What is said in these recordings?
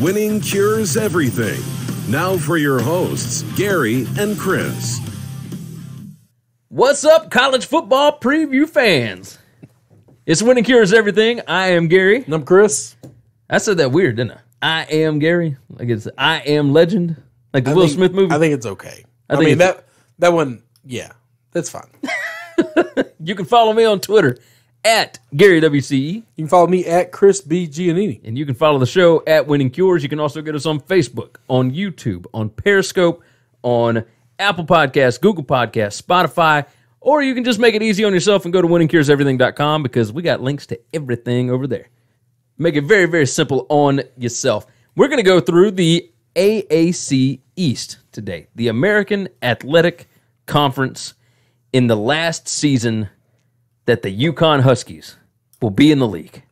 Winning cures everything. Now for your hosts, Gary and Chris. What's up, college football preview fans? It's Winning Cures Everything. I am Gary. And I'm Chris. I said that weird, didn't I? I am Gary. Like it's I am legend. Like the I Will think- Smith movie. I think it's okay. I, think mean that that one, yeah, that's fine. you can follow me on Twitter at Gary WCE. You can follow me at Chris B Giannini. And you can follow the show at Winning Cures. You can also get us on Facebook, on YouTube, on Periscope, on Apple Podcasts, Google Podcasts, Spotify, or you can just make it easy on yourself and go to winningcureseverything.com because we got links to everything over there. Make it very, very simple on yourself. We're going to go through the AAC East today, the American Athletic Conference in the last season that the UConn Huskies will be in the league.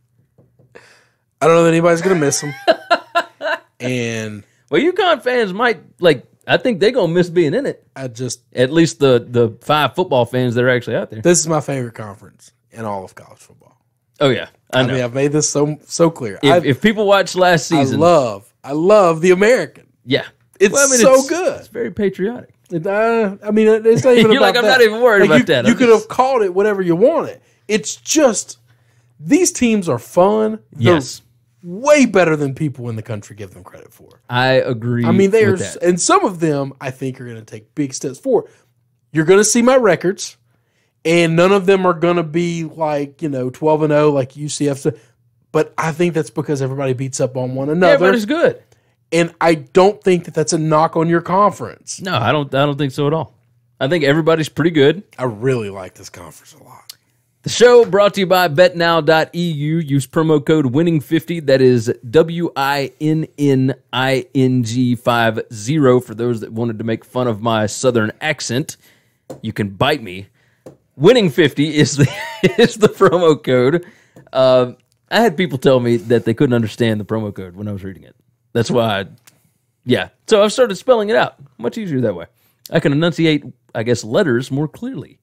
I don't know that anybody's gonna miss them. and Well, UConn fans might like. I think they're gonna miss being in it. I just At least the the five football fans that are actually out there. this is my favorite conference in all of college football. Oh yeah, I I, mean, I've made this so so clear. if, if people watched last I season, love I love the American. yeah, It's Well, I mean, so it's- good. It's very patriotic. It, uh, I mean, it's not even You're like, I'm that. not even worried Like, about you, that. You I'm could just- have called it whatever you wanted. It's just these teams are fun. They're Yes, way better than people in the country give them credit for. I agree. I mean, they are, and some of them I think are going to take big steps forward. You're going to see my records, and none of them are going to be like you know 12 and 0 like UCF. But I think that's because everybody beats up on one another, Everybody's good. And I don't think that that's a knock on your conference. No, I don't. I don't think so at all. I think everybody's pretty good. I really like this conference a lot. The show brought to you by betnow.eu. Use promo code winning50. That is W I N N I N G 50 for those that wanted to make fun of my southern accent. You can bite me. Winning50 is the is the promo code. Uh, I had people tell me that they couldn't understand the promo code when I was reading it. That's why I, yeah. So I've started spelling it out. Much easier that way. I can enunciate, I guess, letters more clearly.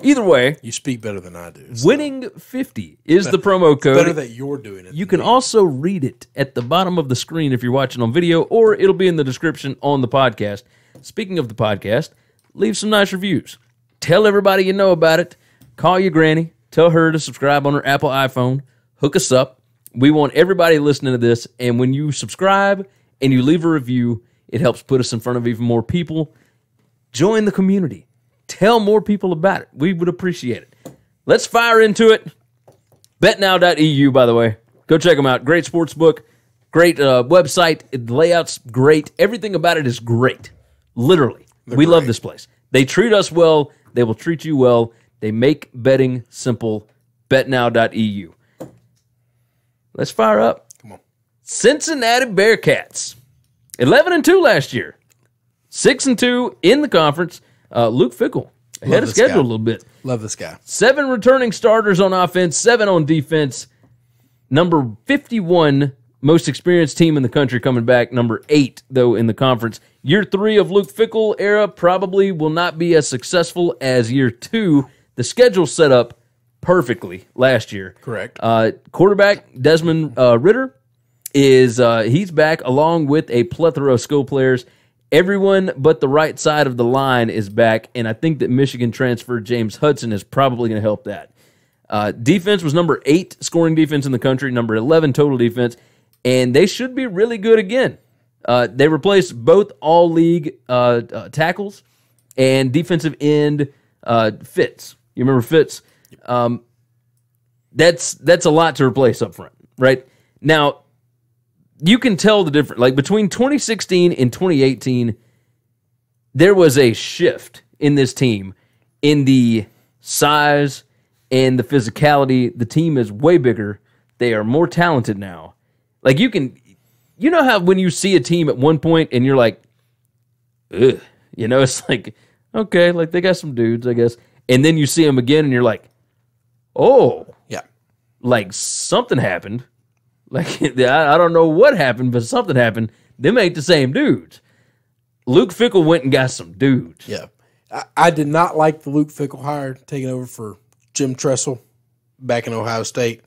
Either way, You speak better than I do. It's Winning 50 is the promo code. better that you're doing it. You can me. also read it at the bottom of the screen if you're watching on video, or it'll be in the description on the podcast. Speaking of the podcast, leave some nice reviews. Tell everybody you know about it. Call your granny. Tell her to subscribe on her Apple iPhone. Hook us up. We want everybody listening to this. And when you subscribe and you leave a review, it helps put us in front of even more people. Join the community. Tell more people about it. We would appreciate it. Let's fire into it. BetNow.eu, by the way. Go check them out. Great sports book, great uh, website. The layout's great. Everything about it is great. Literally. we love this place. They treat us well. They will treat you well. They make betting simple. BetNow.eu. Let's fire up. Come on. Cincinnati Bearcats. 11 and 2 last year. 6 and 2 in the conference. Uh, Luke Fickell ahead Love of schedule guy. a little bit. Love this guy. Seven returning starters on offense, seven on defense. Number 51 most experienced team in the country coming back. Number eight, though, in the conference. Year three of Luke Fickell era probably will not be as successful as year two. The schedule set up perfectly last year. Correct. Uh, quarterback Desmond uh, Ridder is uh, he's back along with a plethora of skill players. Everyone but the right side of the line is back, and I think that Michigan transfer James Hudson is probably going to help that. Uh, defense was number eight scoring defense in the country, number eleven total defense, and they should be really good again. Uh, they replaced both all league uh, uh, tackles and defensive end uh, Fitz. You remember Fitz? Um, that's that's a lot to replace up front, right? Now, you can tell the difference. Like between 2016 and 2018, there was a shift in this team in the size and the physicality. The team is way bigger. They are more talented now. Like you can, you know how when you see a team at one point and you're like, ugh, you know, it's like, okay, like they got some dudes, I guess. And then you see them again and you're like, oh, Yeah. like something happened. Like I, I don't know what happened, but something happened. Them ain't the same dudes. Luke Fickell went and got some dudes. Yeah. I, I did not like the Luke Fickell hire taking over for Jim Tressel back in Ohio State.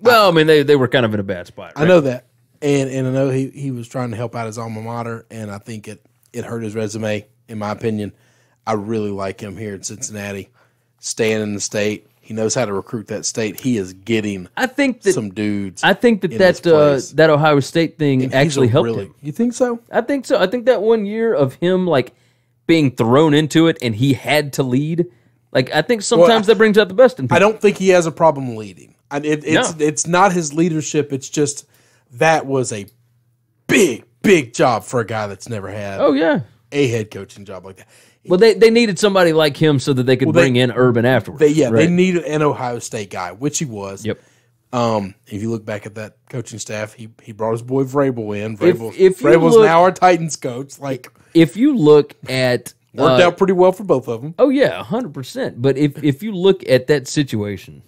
Well, I mean they, they were kind of in a bad spot. I know that. and and I know he, he was trying to help out his alma mater, and I think it it hurt his resume. In my opinion, I really like him here in Cincinnati, staying in the state. He knows how to recruit that state. He is getting I think that some dudes. I think that that uh, that Ohio State thing And actually helped really, him. You think so? I think so. I think that one year of him like being thrown into it and he had to lead. Like I think sometimes that brings out the best in people. I don't think he has a problem leading. I, it, it's No. it's not his leadership. It's just that was a big big job for a guy that's never had oh yeah. a head coaching job like that. Well, they, they needed somebody like him so that they could they- bring in Urban afterwards. They, yeah, they needed an Ohio State guy, which he was. Yep. Um, if you look back at that coaching staff, he he brought his boy Vrabel in. Vrabel, if you Vrabel's look- now our Titans coach. Like If you look at worked uh, out pretty well for both of them. Oh yeah, hundred percent. But if if you look at that situation,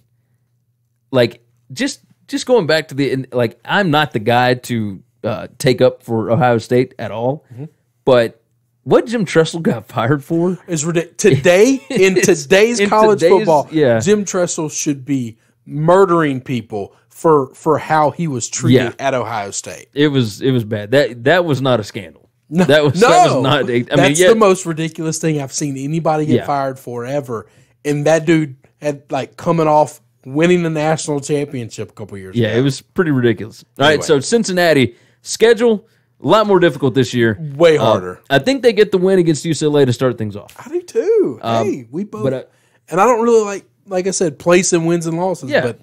like just just going back to the like, I'm not the guy to uh, take up for Ohio State at all. Mm-hmm. But what Jim Tressel got fired for? Is ridiculous. Today in today's in college today's- football, yeah. Jim Tressel should be murdering people for for how he was treated Yeah. at Ohio State. It was it was bad. That that was not a scandal. that was no, that was not. I that's mean, yeah, the most ridiculous thing I've seen anybody get Yeah. fired for ever. And that dude had like coming off winning the national championship a couple years yeah, ago. it was pretty ridiculous. All right, Anyway. so Cincinnati schedule a lot more difficult this year. way harder. I think they get the win against UCLA to start things off. I do too. hey, we both. Um, but, uh, and I don't really like, like I said, placing wins and losses. Yeah, but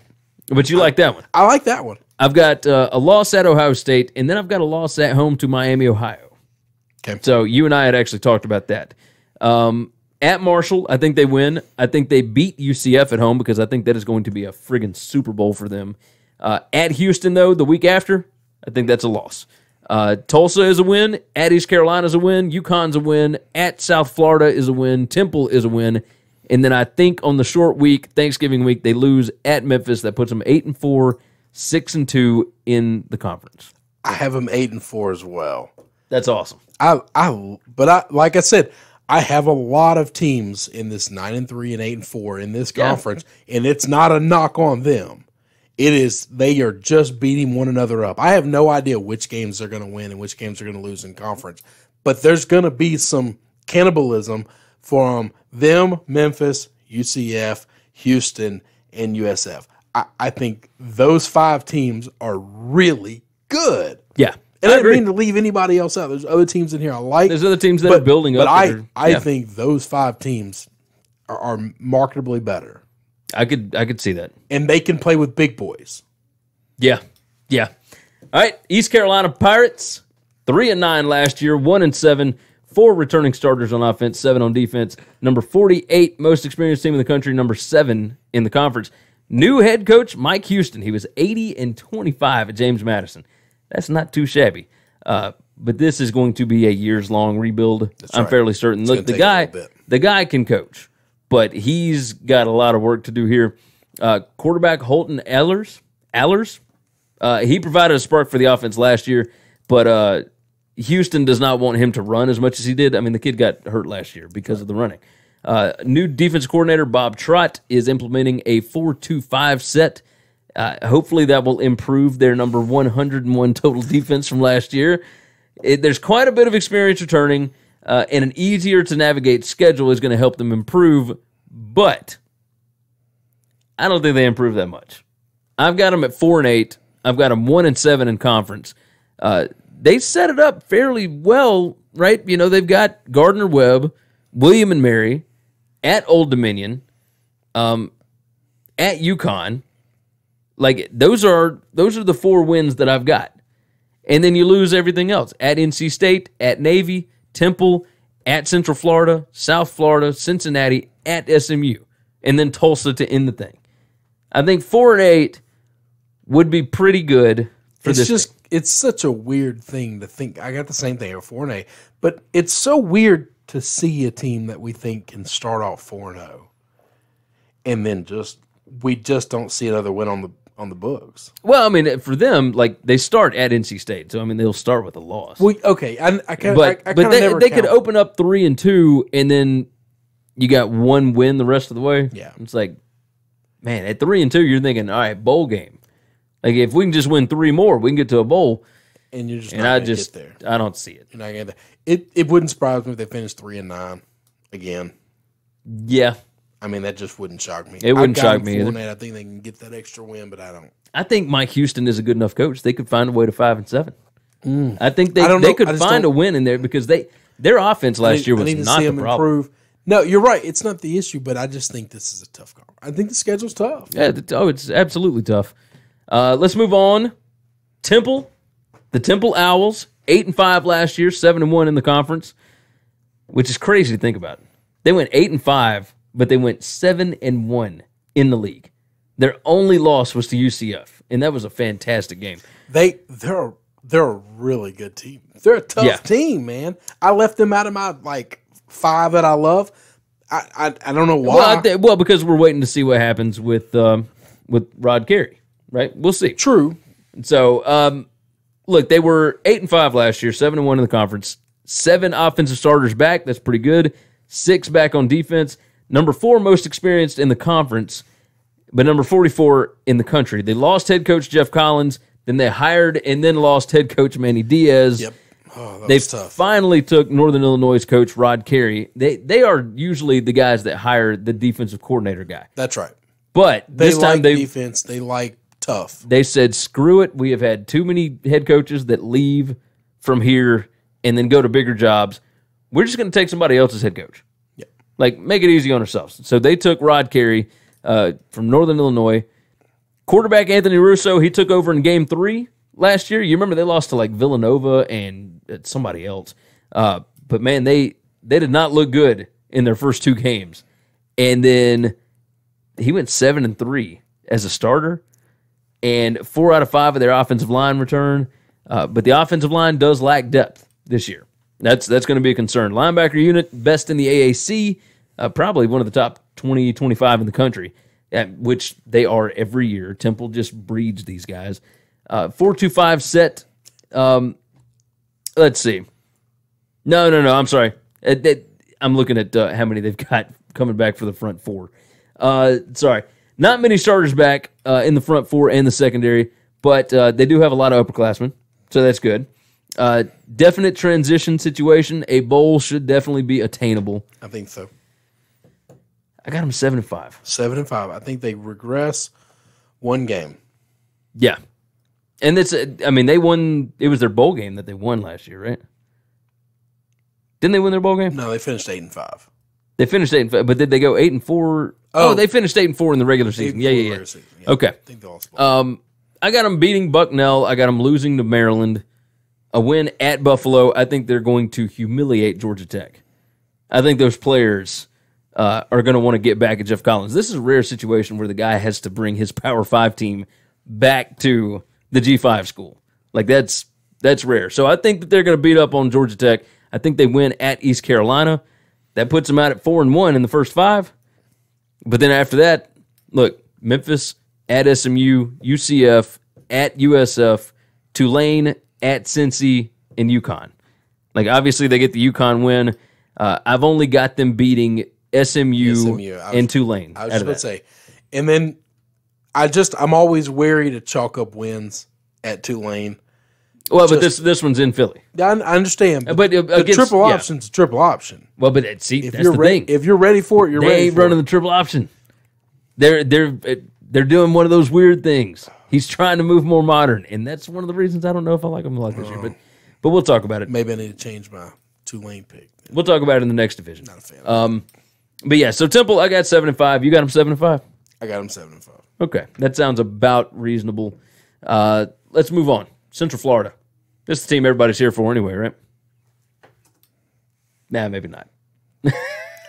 but you like that one. I like that one. I've got uh, a loss at Ohio State, and then I've got a loss at home to Miami, Ohio. Okay. So you and I had actually talked about that. Um, at Marshall, I think they win. I think they beat UCF at home because I think that is going to be a friggin' Super Bowl for them. Uh, at Houston, though, the week after, I think that's a loss. Uh, Tulsa is a win. At East Carolina is a win. UConn's a win. At South Florida is a win. Temple is a win. And then I think on the short week, Thanksgiving week, they lose at Memphis. That puts them eight and four, six and two in the conference. I have them eight and four as well. That's awesome. I, I, but I, like I said, I have a lot of teams in this nine and three and eight and four in this Yeah. conference, and it's not a knock on them. It is they are just beating one another up. I have no idea which games they're going to win and which games they're going to lose in conference, but there's going to be some cannibalism from them, Memphis, UCF, Houston, and USF. I, I think those five teams are really good. Yeah. And I, I didn't mean to leave anybody else out. There's other teams in here I like. There's other teams that but, are building but up. I, that are- I yeah. think those five teams are, are marketably better, I could I could see that. and they can play with big boys. Yeah. Yeah. All right. East Carolina Pirates, three and nine last year, one and seven, four returning starters on offense, seven on defense. Number 48 most experienced team in the country, number seven in the conference. New head coach Mike Houston. He was 80 and 25 at James Madison. That's not too shabby. Uh, but this is going to be a years long rebuild. I'm right. fairly certain. Look, the guy, the guy can coach, but he's got a lot of work to do here. Uh, quarterback Holton Ahlers, Ahlers, uh, he provided a spark for the offense last year, but uh, Houston does not want him to run as much as he did. I mean, the kid got hurt last year because of the running. Uh, new defense coordinator Bob Trott is implementing a 4 2 5 set. Uh, hopefully, that will improve their number 101 total defense from last year. It, there's quite a bit of experience returning, uh, and an easier to navigate schedule is going to help them improve, but I don't think they improve that much. I've got them at four and eight. I've got them one and seven in conference. Uh, they set it up fairly well, right? You know, they've got Gardner Webb, William and Mary at Old Dominion, um, at UConn. Like those are those are the four wins that I've got, and then you lose everything else at NC State, at Navy, Temple, at Central Florida, South Florida, Cincinnati, at SMU, and then Tulsa to end the thing. I think four and eight would be pretty good for It's this. just it's such a weird thing to think. I got the same thing at four and eight, but it's so weird to see a team that we think can start off four and zero, and then just we just don't see another win on the on the books. well, I mean, for them, like they start at NC State, so I mean they'll start with a loss. We okay. I, I kind but I, I but kinda they, never they could open up three and two, and then you got one win the rest of the way. Yeah. it's like, man, at three and two, you're thinking, all right, bowl game. Like if we can just win three more, we can get to a bowl. and you're just and not I just get there. I don't see it. You're not gonna. It it wouldn't surprise me if they finished three and nine again. Yeah, I mean, that just wouldn't shock me. It wouldn't I've shock me either. I think they can get that extra win, but I don't. I think Mike Houston is a good enough coach. They could find a way to five and seven. I think they Mm. I they know. could find a don't- win in there because they their offense last need, year I was need to not see the them problem. improve. No, you're right. It's not the issue, but I just think this is a tough call. I think the schedule's tough. Yeah, th- oh, it's absolutely tough. Uh, let's move on. Temple, the Temple Owls, eight and five last year, seven and one in the conference, which is crazy to think about. They went eight and five, but they went seven and one in the league. Their only loss was to UCF, and that was a fantastic game. They they're a, they're a really good team. They're a tough Yeah. team, man. I left them out of my like five that I love. I I, I don't know why. Well, I thi- well, because we're waiting to see what happens with um, with Rod Carey, right? We'll see. True. So, um, look, they were eight and five last year, seven and one in the conference. Seven offensive starters back. That's pretty good. Six back on defense. Number four most experienced in the conference, but number forty-four in the country. They lost head coach Geoff Collins. Then they hired and then lost head coach Manny Diaz. Yep. Oh, They finally took Northern Illinois coach Rod Carey. They they are usually the guys that hire the defensive coordinator guy. That's right. But They this time like they defense. They like tough. they said, screw it. We have had too many head coaches that leave from here and then go to bigger jobs. We're just going to take somebody else's head coach. Like, make it easy on ourselves. So they took Rod Carey uh, from Northern Illinois. Quarterback Anthony Russo, he took over in game three last year. You remember they lost to like Villanova and uh, somebody else. Uh, but man, they they did not look good in their first two games. And then he went seven and three as a starter and four out of five of their offensive line return. Uh, but the offensive line does lack depth this year. That's that's going to be a concern. Linebacker unit, best in the AAC, uh, probably one of the top 20, 25 in the country, uh, which they are every year. Temple just breeds these guys. Uh, 425 set. Um, let's see. No, no, no. I'm sorry. Uh, that- I'm looking at uh, how many they've got coming back for the front four. Uh, sorry, not many starters back uh, in the front four and the secondary, but uh, they do have a lot of upperclassmen, so that's good. Uh, definite transition situation. A bowl should definitely be attainable. I think so. I got them seven and five. Seven and five. I think they regress one game. Yeah, and it's. I mean, they won. It was their bowl game that they won last year, right? Didn't they win their bowl game? No, they finished eight and five. They finished eight, and five, but did they go eight and four? Oh, Oh. they finished eight and four in the regular season. Yeah, yeah, yeah. season. Yeah, Okay. I think they all. Um, I got them beating Bucknell. I got them losing to Maryland. A win at Buffalo. I think they're going to humiliate Georgia Tech. I think those players uh, are going to want to get back at Geoff Collins. This is a rare situation where the guy has to bring his Power Five team back to the G five school. Like that's that's rare. So I think that they're going to beat up on Georgia Tech. I think they win at East Carolina. That puts them out at four and one in the first five. But then after that, look, Memphis at SMU, UCF at USF, Tulane at Cincy, and UConn. Like obviously they get the UConn win. Uh, I've only got them beating SMU, SMU, was- and Tulane. I was just gonna say, and then I just I'm always wary to chalk up wins at Tulane. well, but this this one's in Philly. I, I understand, but, But uh, the against- triple yeah. option's a triple option. Well, but see, If that's you're the ready, thing. if you're ready for it, you're they ready. ain't for running it. the triple option. They're they're they're doing one of those weird things. He's trying to move more modern, and that's one of the reasons I don't know if I like him a lot this year. But but we'll talk about it. Maybe I need to change my Tulane pick. We'll talk about it in the next division. Not a fan. Um, but yeah, so Temple, I got seven and five. You got him seven and five. I got them seven and five. Okay, that sounds about reasonable. Uh, let's move on. Central Florida. This is the team everybody's here for anyway, right? Nah, maybe not.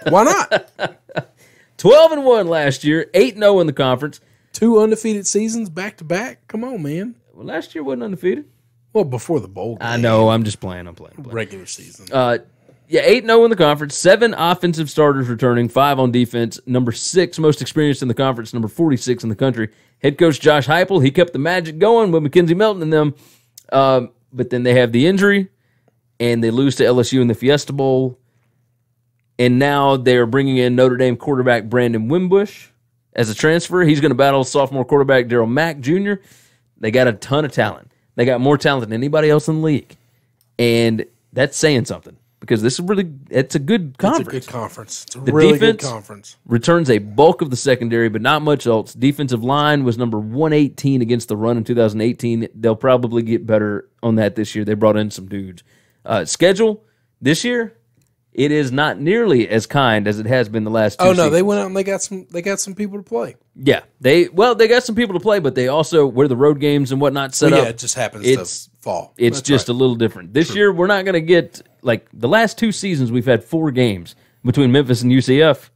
Why not? Twelve and one last year, eight and zero in the conference. Two undefeated seasons back to back. Come on, man. Well, last year wasn't undefeated. Well, before the bowl game, I know. I'm just playing. I'm playing. I'm playing. regular season. Uh, yeah, eight zero in the conference. Seven offensive starters returning. Five on defense. Number six most experienced in the conference. Number forty six in the country. Head coach Josh Heupel. He kept the magic going with McKenzie Milton and them. Um, but then they have the injury, and they lose to LSU in the Fiesta Bowl. And now they are bringing in Notre Dame quarterback Brandon Wimbush as a transfer. He's going to battle sophomore quarterback Darriel Mack Jr. They got a ton of talent. They got more talent than anybody else in the league, and that's saying something because this is really it's a good conference. It's a good conference. It's a really good defense- conference. Returns a bulk of the secondary, but not much else. Defensive line was number 118 against the run in 2018. They'll probably get better on that this year. They brought in some dudes. Uh, schedule this year, it is not nearly as kind as it has been the last two. Oh no, seasons. they went out and they got some. They got some people to play. Yeah, they well, they got some people to play, but they also where the road games and whatnot set But up. yeah, it just happens it's- to fall. it's That's just right. a little different. This year, we're not going to get like the last two seasons. We've had four games between Memphis and UCF.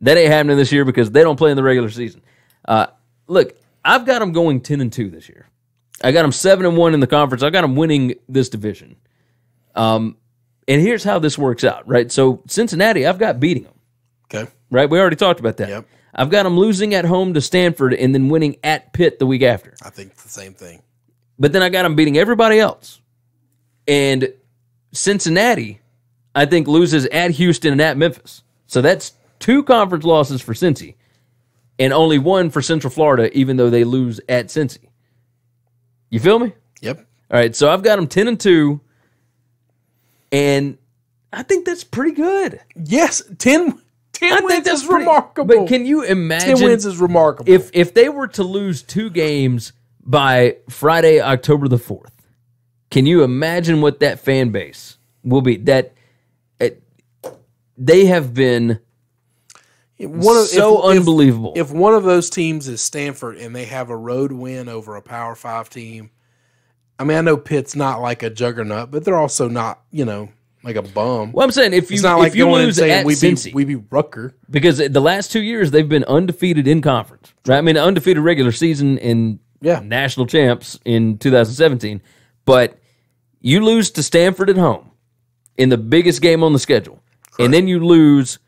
That ain't happening this year because they don't play in the regular season. Uh, look, I've got them going ten and two this year. I got them seven and one in the conference. I got them winning this division. Um, and here's how this works out, right? So Cincinnati, I've got beating them okay. right? We already talked about that. Yep. I've got them losing at home to Stanford and then winning at Pitt the week after. I think the same thing. But then I got them beating everybody else. And Cincinnati, I think, loses at Houston and at Memphis. So that's two conference losses for Cincy and only one for Central Florida, even though they lose at Cincy. You feel me? Yep. All right. So I've got them 10 and 2. And I think that's pretty good. Yes. 10, 10 I wins is pretty- remarkable. But can you imagine? ten wins is remarkable. if if they were to lose two games by Friday, October the fourth, can you imagine what that fan base will be? That it, they have been one of, so if- if- unbelievable. If one of those teams is Stanford and they have a road win over a Power Five team, I mean, I know Pitt's not like a juggernaut, but they're also not, you know, like a bum. well, I'm saying if you it's not if like you going and lose saying at we Cincy, beat we beat Rucker. because the last two years they've been undefeated in conference. Right? I mean, undefeated regular season and Yeah. national champs in 2017, but you lose to Stanford at home in the biggest game on the schedule, and then you lose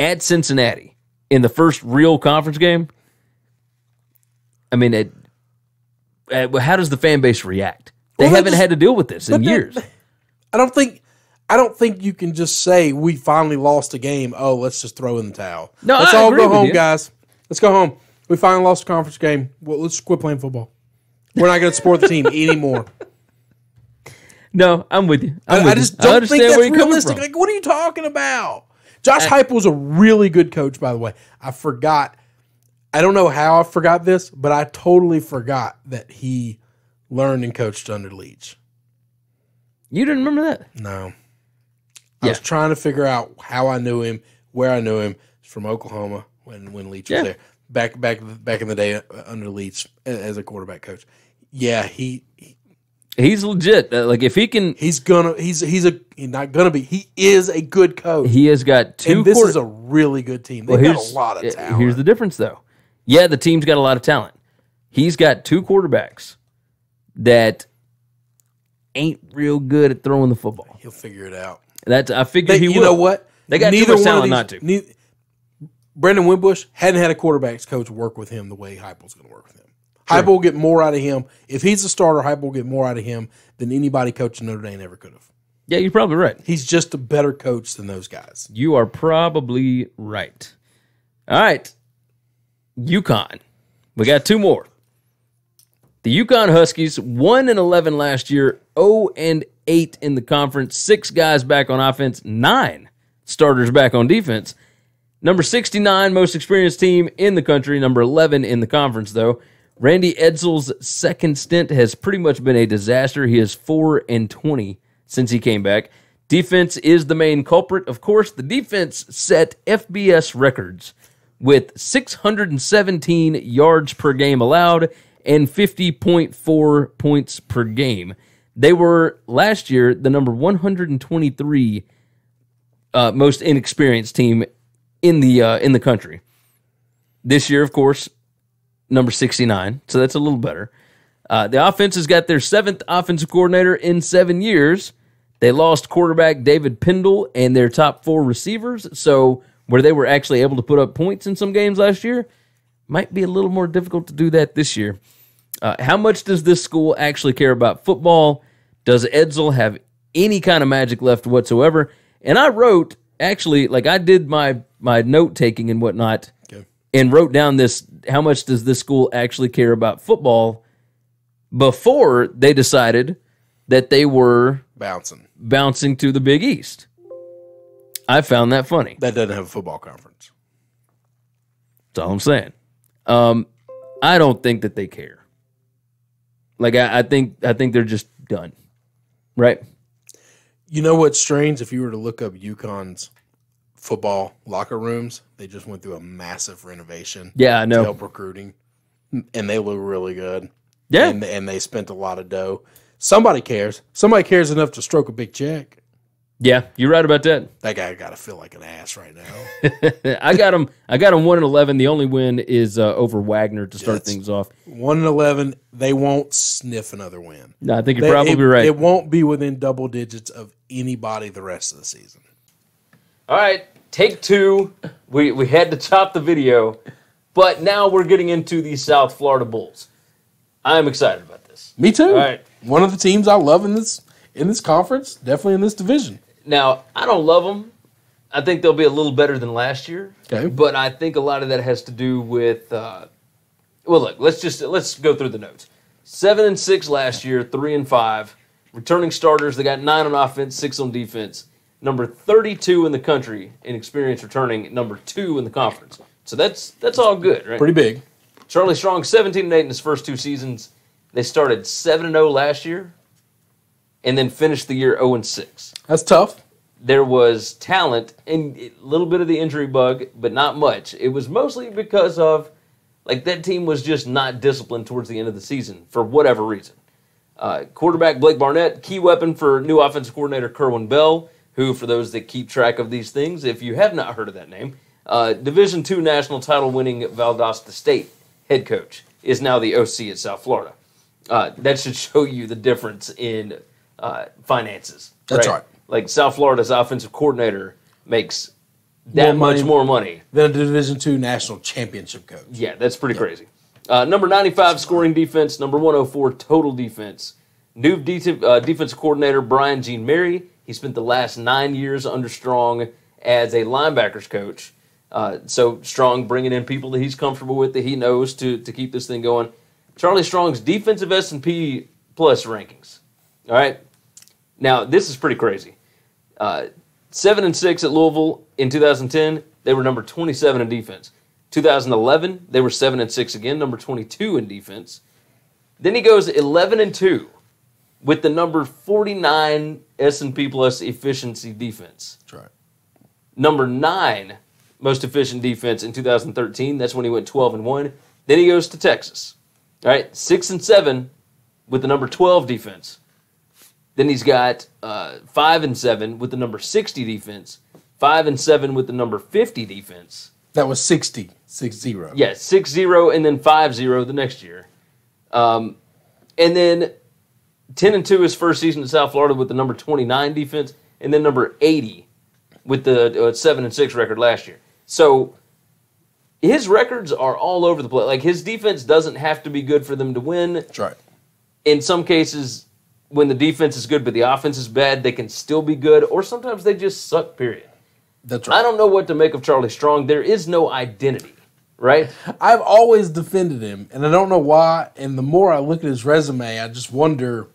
at Cincinnati in the first real conference game. I mean, it, uh, how does the fan base react? They Well, haven't just- had to deal with this in years. I don't think I don't think you can just say we finally lost a game. Oh, let's just throw in the towel. No, let's I all go home, you. guys. Let's go home. We finally lost a conference game. Well, let's quit playing football. We're not going to support the team anymore. No, I'm with you. I'm I, with I just you. don't think understand that's realistic. Like, what are you talking about? Josh Heupel was a really good coach, by the way. I forgot. I don't know how I forgot this, but I totally forgot that he learned and coached under Leach. You didn't remember that? No. I Yeah. was trying to figure out how I knew him, where I knew him. He's from Oklahoma when when Leach Yeah. was there. Back back back in the day uh, under Leach as a quarterback coach. Yeah, he, he He's legit. Uh, Like if he can, he's gonna he's he's a he's not gonna be. He is a good coach. he has got two. and this quarter- is a really good team. They've Well, got a lot of talent. Here's the difference, though. Yeah, the team's got a lot of talent. He's got two quarterbacks that ain't real good at throwing the football. He'll figure it out. That's I figured They, he you will. know what? They got too much one of talent not to. nei- Brandon Wimbush hadn't had a quarterbacks coach work with him the way Heupel's going to work with him. Heupel will get more out of him if he's a starter. Heupel will get more out of him than anybody coaching Notre Dame ever could have. Yeah, you're probably right. He's just a better coach than those guys. You are probably right. All right, UConn. We got two more. The UConn Huskies one and eleven last year, zero and eight in the conference. Six guys back on offense, nine starters back on defense. Number sixty nine most experienced team in the country. Number eleven in the conference, though. Randy Edsall's second stint has pretty much been a disaster. He is four and twenty since he came back. Defense is the main culprit. Of course, the defense set FBS records with 617 yards per game allowed and 50.4 points per game. They were last year the number 123 uh, most inexperienced team in the uh, in the country. This year, of course, number 69, so that's a little better. Uh, the offense has got their seventh offensive coordinator in seven years. They lost quarterback David Pindell and their top four receivers. So, where they were actually able to put up points in some games last year, might be a little more difficult to do that this year. Uh, how much does this school actually care about football? Does Edsall have any kind of magic left whatsoever? And I wrote actually, like I did my my note taking and whatnot, Okay. and wrote down this: how much does this school actually care about football? before they decided that they were Bouncing. bouncing to the Big East. I found that funny. That doesn't have a football conference. That's all I'm saying. Um, I don't think that they care. Like I, I think I think they're just done. Right? You know what's strange? If you were to look up UConn's football locker rooms, they just went through a massive renovation Yeah, I to know. help recruiting, and they look really good. Yeah. and, and they spent a lot of dough. Somebody cares. Somebody cares enough to stroke a big check. Yeah, you're right about that. That guy got to feel like an ass right now. I got him. I got him one and eleven. The only win is uh, over Wagner to start Yes. things off. One and eleven, they won't sniff another win. No, I think you're They- probably it, right. It won't be within double digits of anybody the rest of the season. All right, take two. We we had to chop the video, but now we're getting into the South Florida Bulls. I'm excited about this. Me too. All right. One of the teams I love in this in this conference, definitely in this division. Now I don't love them. I think they'll be a little better than last year. Okay. But I think a lot of that has to do with. Uh, well, look. Let's just let's go through the notes. Seven and six last year. Three and five. Returning starters. They got nine on offense, six on defense. Number thirty-two in the country in experience returning. Number two in the conference. So that's that's all good, right? Pretty big. Charlie Strong, 17 and 8 in his first two seasons. They started 7 and 0 last year and then finished the year 0 and 6. That's tough. There was talent and a little bit of the injury bug, but not much. It was mostly because of like that team was just not disciplined towards the end of the season for whatever reason. Uh, quarterback Blake Barnett, key weapon for new offensive coordinator Kerwin Bell, who, for those that keep track of these things, if you have not heard of that name, uh, Division two national title winning Valdosta State head coach is now the OC at South Florida. Uh, that should show you the difference in uh, finances. That's right. Like South Florida's offensive coordinator makes that More much more money than a Division two national championship coach. yeah, that's pretty crazy. Uh, number 95 scoring defense, number 104 total defense. New de- uh, defensive coordinator Brian Jean Mary. He spent the last nine years under Strong as a linebackers coach. Uh, so Strong bringing in people that he's comfortable with, that he knows to to keep this thing going. Charlie Strong's defensive S and P plus rankings. All right, now this is pretty crazy. Uh, seven and six at Louisville in 2010. They were number 27 in defense. 2011, they were seven and six again, number 22 in defense. Then he goes 11 and two with the number 49 S&P plus efficiency defense. That's right. Number nine most efficient defense in 2013. That's when he went 12 and one. Then he goes to Texas. All right, six and seven with the number 12 defense. Then he's got uh, five and seven with the number 60 defense. Five and seven with the number 50 defense. That was 60, 6 0. Yeah, 6 0 and then 5 0 the next year. Um, and then 10 and 2 his first season in South Florida with the number 29 defense, and then number 80 with the uh, 7 and 6 record last year. So his records are all over the place. Like his defense doesn't have to be good for them to win. That's right. In some cases, when the defense is good but the offense is bad, they can still be good, or sometimes they just suck, period. That's right. I don't know what to make of Charlie Strong. There is no identity, right? I've always defended him, and I don't know why. And the more I look at his resume, I just wonder,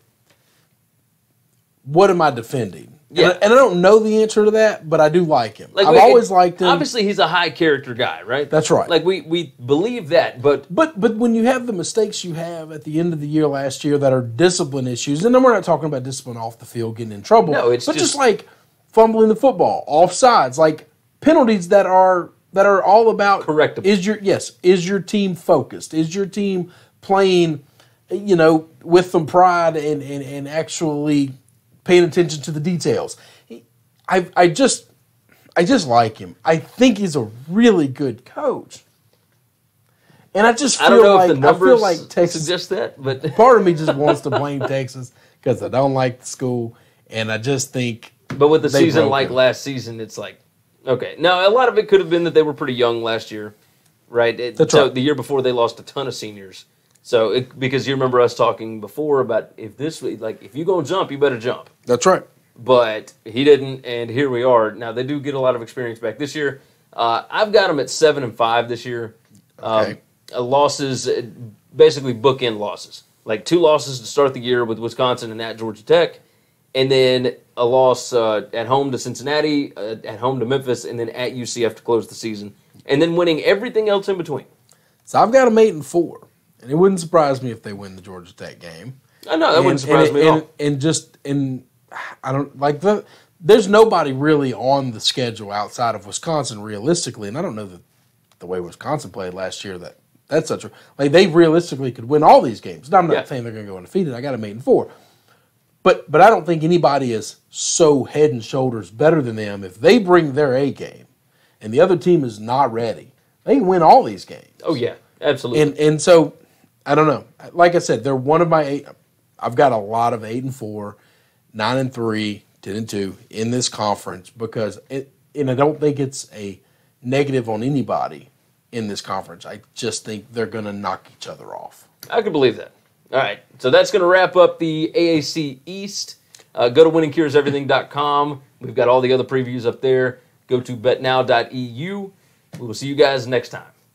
what am I defending? Yeah. And, I, and I don't know the answer to that, but I do like him. Like I've we- always liked him. Obviously, he's a high character guy, right? That's right. Like we we believe that, but But but when you have the mistakes you have at the end of the year last year that are discipline issues, and then we're not talking about discipline off the field, getting in trouble. No, it's but just, just- like fumbling the football, offsides, like penalties that are that are all about Correctable. Is your yes? Is your team focused? Is your team playing, you know, with some pride and and, and actually paying attention to the details? He- I I just I just like him. I think he's a really good coach. And I just feel I don't know like if the I numbers feel like Texas. suggest that. But part of me just wants to blame Texas because I don't like the school, and I just think but with the season like last season, it's like okay. Now a lot of it could have been that they were pretty young last year, right? It- That's so right. the year before they lost a ton of seniors. So it, because you remember us talking before about if this like if you gonna jump, you better jump. that's right. but he didn't, and here we are. Now they do get a lot of experience back this year. Uh, I've got them at seven and five this year. Um, Okay. uh, losses, uh, basically bookend losses. like two losses to start the year with Wisconsin and at Georgia Tech, and then a loss uh, at home to Cincinnati, uh, at home to Memphis, and then at UCF to close the season, and then winning everything else in between. So I've got them eight and four, and it wouldn't surprise me if they win the Georgia Tech game. I know that and, wouldn't surprise and, me at all. and, and just and I don't like the. There's nobody really on the schedule outside of Wisconsin, realistically, and I don't know that the way Wisconsin played last year that that's such a like they realistically could win all these games. Now, I'm not Yeah. saying they're going to go undefeated. I got them eight and four, but but I don't think anybody is so head and shoulders better than them if they bring their A game, and the other team is not ready. They can win all these games. Oh yeah, absolutely. And and so I don't know. Like I said, they're one of my eight. I've got a lot of eight and four, nine and three, ten and two in this conference because it. And I don't think it's a negative on anybody in this conference. I just think they're going to knock each other off. I can believe that. All right, so that's going to wrap up the AAC East. Uh, go to winningcureseverything.com. We've got all the other previews up there. Go to betnow.eu. We will see you guys next time.